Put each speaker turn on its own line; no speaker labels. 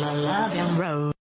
la la love and Road.